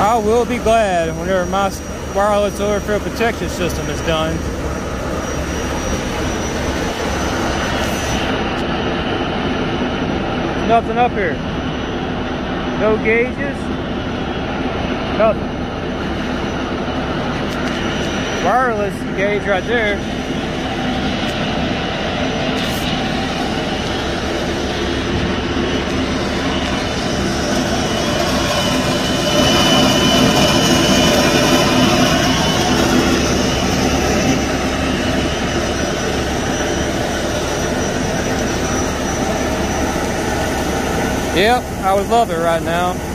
I will be glad whenever my wireless field protection system is done. Nothing up here. No gauges. Nothing. Wireless gauge right there. Yep, I would love it right now.